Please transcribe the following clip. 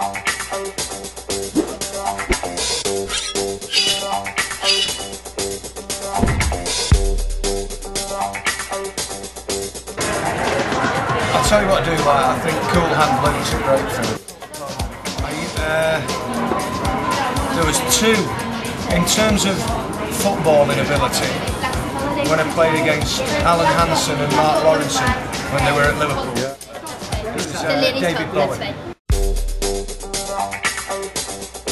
I'll tell you what I do like. I think cool hand luke's a great film. I, uh, there was two, in terms of footballing ability, when I played against Alan Hansen and Mark Lawrenson when they were at Liverpool. It was uh, David Top, Bowie. that's right. Oh, oh, oh.